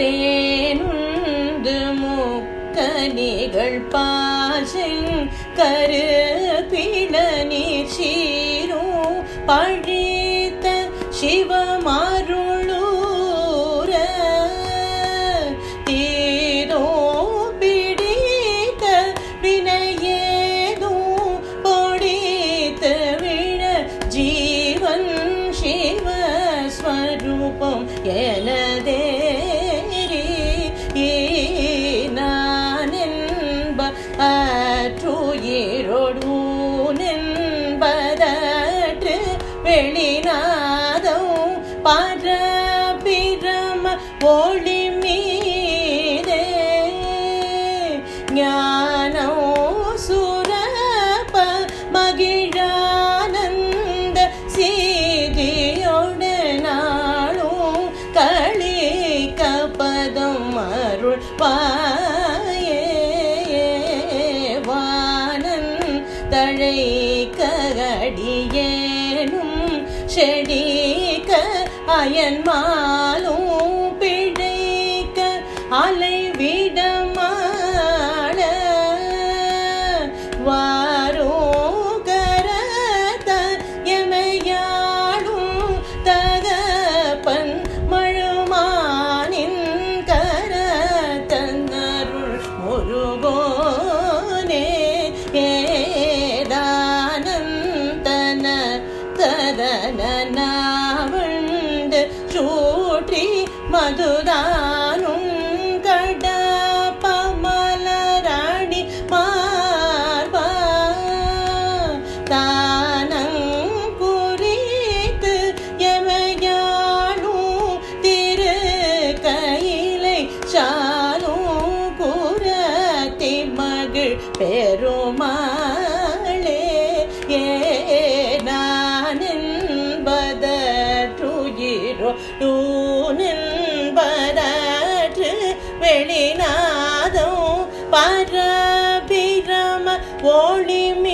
தேனுந்து முக்கணிகள் பாசின் கருப்பில நீர் சீரும் பழித்த சிவமாருளூர தீரோ பிடித்த வினையேதும் பொடித்த விழ ஜீவன் சிவஸ்வரூபம் எனதே வெளிநாதம் பரபிரம ஒளி மீதே ஞானோ சுரப மகிழானந்த சீதியோடு நாளும் களிக்க பதம் அருள் பாயே. வானன் தழைக்க செடிக்க அயன்மாலும் பிழைக்க அலை விடமாட மதுதானும் கடப்பமலராணி மார்பா தானம் குறித்து எமையாடும் திரு கையிலை சாலும் குரத்தி மகிழ் பெருமாளே. ஏ நானென்பதற்றுயிரோ நூனென்பதற்று பரபிரம